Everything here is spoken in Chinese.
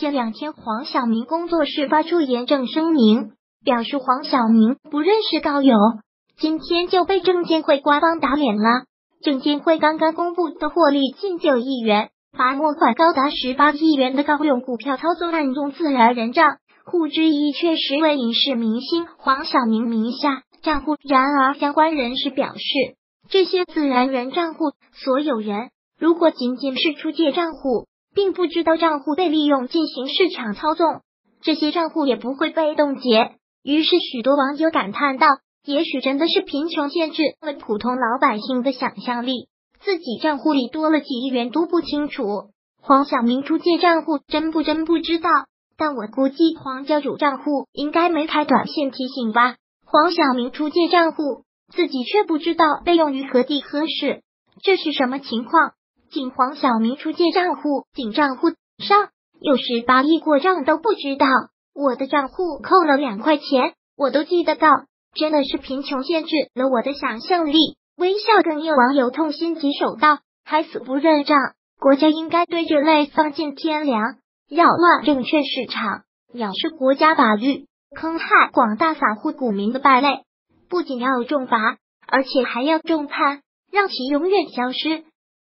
这两天，黄晓明工作室发出严正声明，表示黄晓明不认识高友，今天就被证监会官方打脸了。证监会刚刚公布的获利近九亿元、罚没款高达十八亿元的高勇股票操作案中，自然人账户之一确实为影视明星黄晓明名下账户。然而，相关人士表示，这些自然人账户所有人如果仅仅是出借账户，并不知道账户被利用进行市场操纵，这些账户也不会被冻结。于是，许多网友感叹道。也许真的是贫穷限制了普通老百姓的想象力，自己账户里多了几亿元都不清楚。黄晓明出借账户真不真不知道，但我估计黄教主账户应该没开短信提醒吧？黄晓明出借账户，自己却不知道被用于何地何时，这是什么情况？仅黄晓明出借账户，仅账户上有十八亿过账都不知道，我的账户扣了两块钱，我都记得到。真的是贫穷限制了我的想象力。微笑更有网友痛心疾首道：“还死不认账，国家应该对这类丧尽天良、扰乱证券市场、藐视国家法律、坑害广大散户股民的败类，不仅要重罚，而且还要重判，让其永远消失。”